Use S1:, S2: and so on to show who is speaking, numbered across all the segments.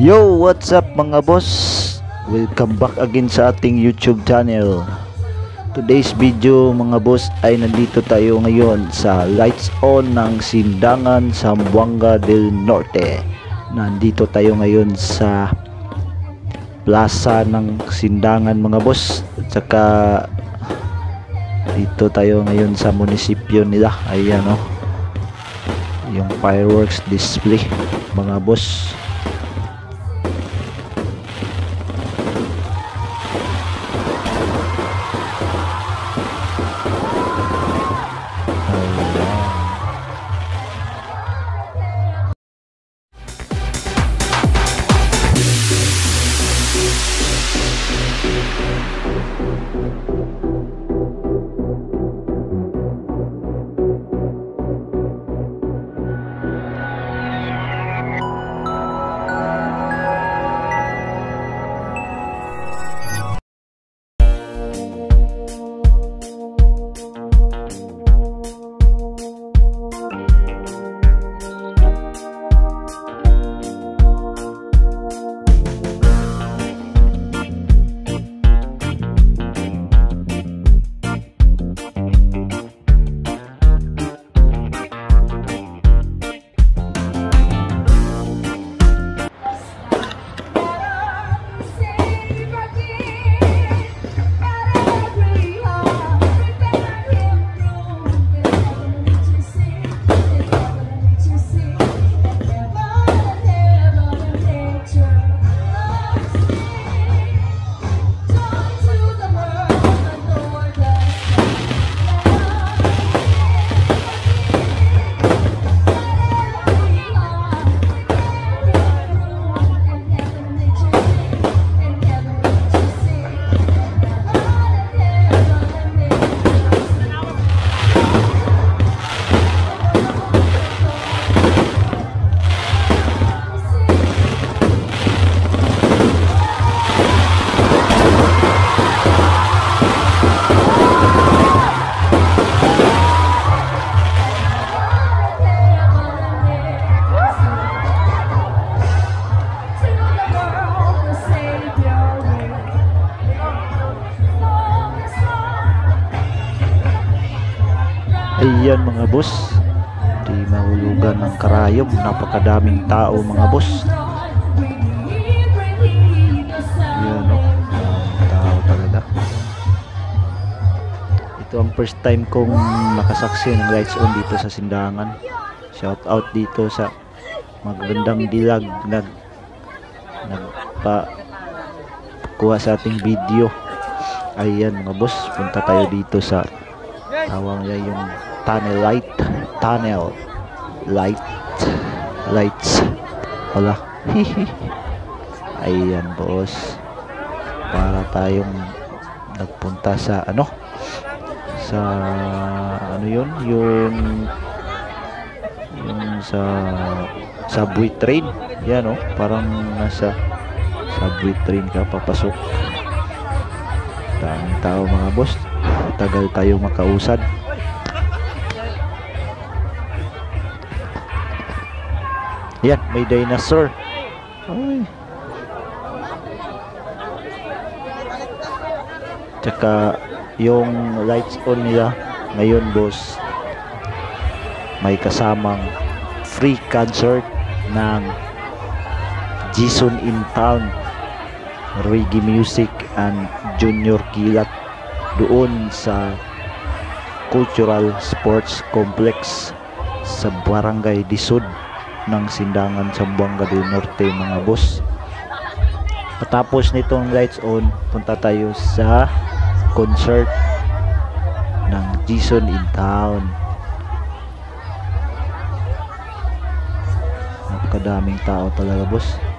S1: Yo, what's up mga boss? Welcome back again sa ating YouTube channel. Today's video mga boss ay nandito tayo ngayon sa lights on ng Sindangan Zamboanga del Norte. Nandito tayo ngayon sa plaza ng Sindangan mga boss. At dito tayo ngayon sa munisipyo nila. Ayan o. Oh. Yung fireworks display mga boss. Ayan mga boss. Di mahulugan ng karayom. Napakadaming tao mga boss. Ayan o Tao talaga. Ito ang first time kong nakasaksi ng lights on dito sa Sindangan. Shout out dito sa magandang dilag nag nagpa kuha sa ating video. Ayan mga boss. Punta tayo dito sa tawag niya yung tunnel light. Tunnel light. Lights. Wala. Ayan boss. Para tayong nagpunta sa ano? Sa ano yun? Yung yung sa subway train. Yan oh. Parang nasa subway train ka papasok. Daming tao mga boss. Tagal tayo makausad yan may dinosaur. Ay. Tsaka yung lights on nila ngayon boss may kasamang free concert ng Jason in Town. Reggae music and junior kilat doon sa Cultural Sports Complex sa Barangay Disud ng Sindangan Zamboanga del Norte mga boss. Patapos nitong lights on punta tayo sa concert ng Jason in Town. Napakadaming tao talaga boss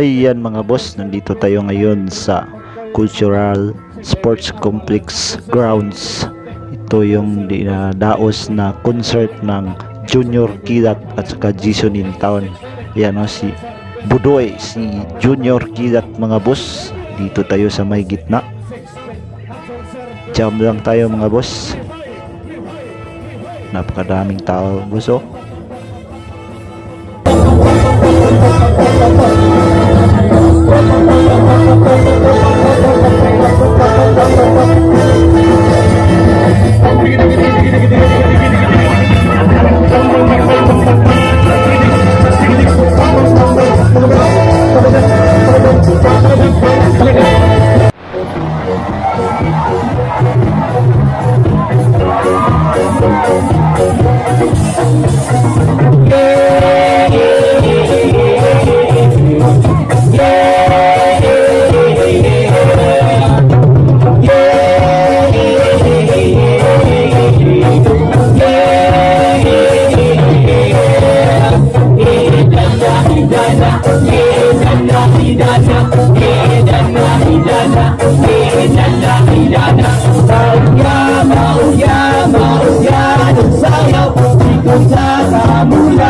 S1: Ayan mga boss, nandito tayo ngayon sa Cultural Sports Complex Grounds. Ito yung daos na concert ng Junior Kilat at saka Jason in Town. Ayan o si Budoy, si Junior Kilat mga boss. Dito tayo sa may gitna. Jam lang tayo mga boss. Napakadaming tao boss oh.
S2: Samuel.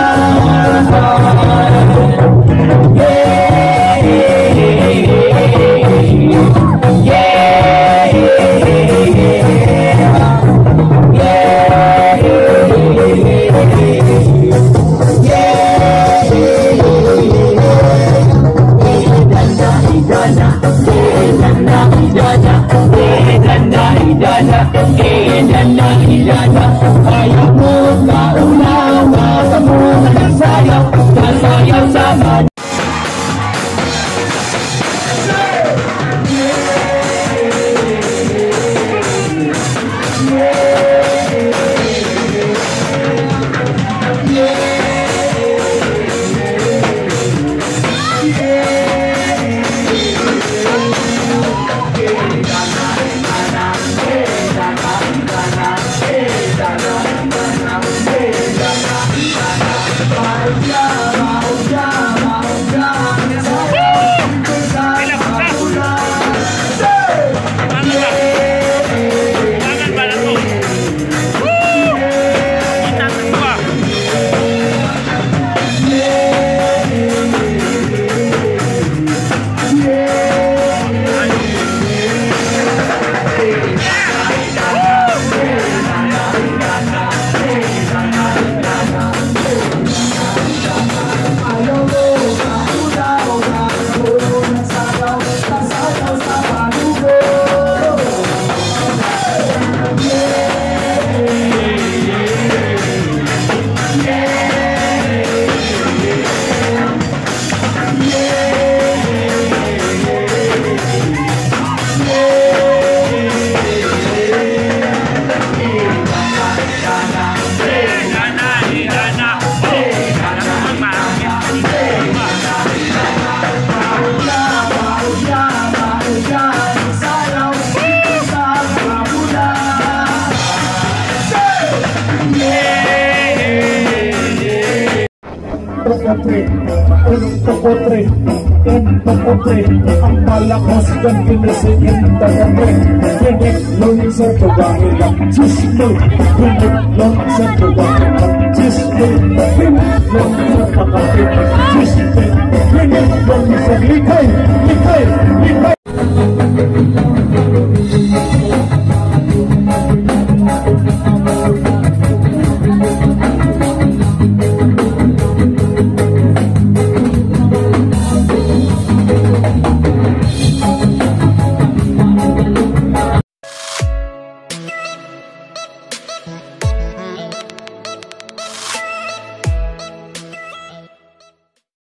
S2: my God. potre Ganun ka potre Ganun ka potre Ang